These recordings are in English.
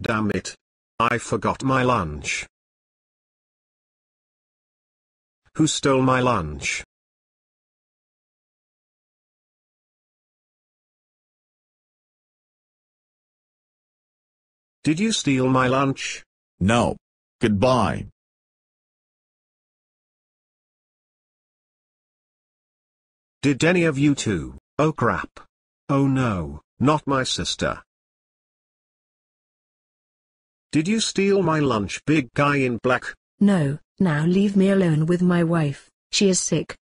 Damn it. I forgot my lunch. Who stole my lunch? Did you steal my lunch? No. Goodbye. Did any of you two? Oh crap. Oh no, not my sister. Did you steal my lunch big guy in black? No, now leave me alone with my wife, she is sick.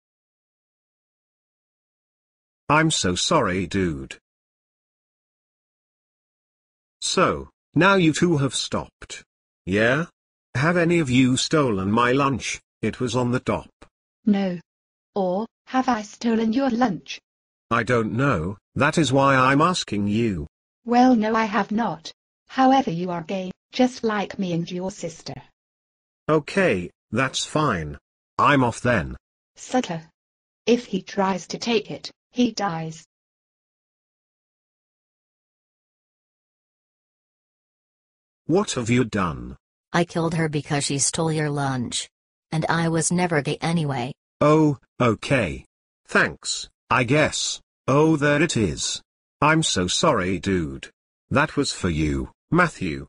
I'm so sorry dude. So, now you two have stopped. Yeah? Have any of you stolen my lunch? It was on the top. No. Or, have I stolen your lunch? I don't know, that is why I'm asking you. Well no I have not. However you are gay, just like me and your sister. Okay, that's fine. I'm off then. Sucker. If he tries to take it, he dies. What have you done? I killed her because she stole your lunch. And I was never gay anyway. Oh, okay. Thanks, I guess. Oh there it is. I'm so sorry dude. That was for you, Matthew.